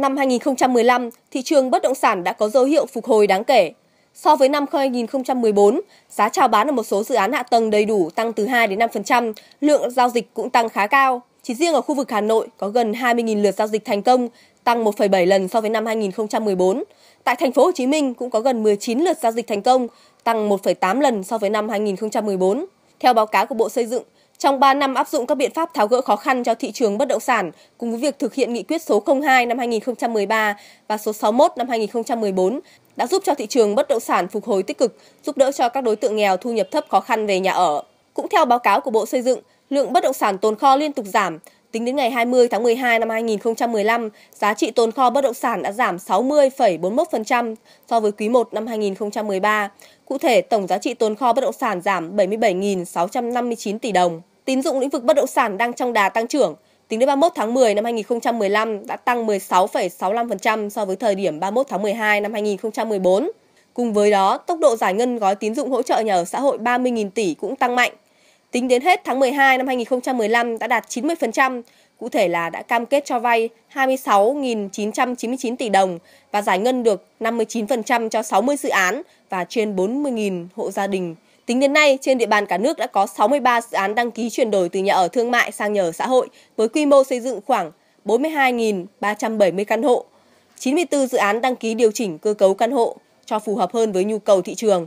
Năm 2015, thị trường bất động sản đã có dấu hiệu phục hồi đáng kể. So với năm 2014, giá chào bán ở một số dự án hạ tầng đầy đủ tăng từ 2 đến 5%, lượng giao dịch cũng tăng khá cao. Chỉ riêng ở khu vực Hà Nội có gần 20.000 lượt giao dịch thành công, tăng 1,7 lần so với năm 2014. Tại thành phố Hồ Chí Minh cũng có gần 19 lượt giao dịch thành công, tăng 1,8 lần so với năm 2014. Theo báo cáo của Bộ Xây dựng, trong 3 năm áp dụng các biện pháp tháo gỡ khó khăn cho thị trường bất động sản cùng với việc thực hiện nghị quyết số 02 năm 2013 và số 61 năm 2014 đã giúp cho thị trường bất động sản phục hồi tích cực, giúp đỡ cho các đối tượng nghèo thu nhập thấp khó khăn về nhà ở. Cũng theo báo cáo của Bộ Xây dựng, lượng bất động sản tồn kho liên tục giảm. Tính đến ngày 20 tháng 12 năm 2015, giá trị tồn kho bất động sản đã giảm 60,41% so với quý 1 năm 2013. Cụ thể, tổng giá trị tồn kho bất động sản giảm 77.659 tỷ đồng. Tín dụng lĩnh vực bất động sản đang trong đà tăng trưởng. Tính đến 31 tháng 10 năm 2015 đã tăng 16,65% so với thời điểm 31 tháng 12 năm 2014. Cùng với đó, tốc độ giải ngân gói tín dụng hỗ trợ nhà ở xã hội 30.000 tỷ cũng tăng mạnh. Tính đến hết tháng 12 năm 2015 đã đạt 90%, cụ thể là đã cam kết cho vay 26.999 tỷ đồng và giải ngân được 59% cho 60 dự án và trên 40.000 hộ gia đình Tính đến nay, trên địa bàn cả nước đã có 63 dự án đăng ký chuyển đổi từ nhà ở thương mại sang nhà ở xã hội với quy mô xây dựng khoảng 42.370 căn hộ. 94 dự án đăng ký điều chỉnh cơ cấu căn hộ cho phù hợp hơn với nhu cầu thị trường.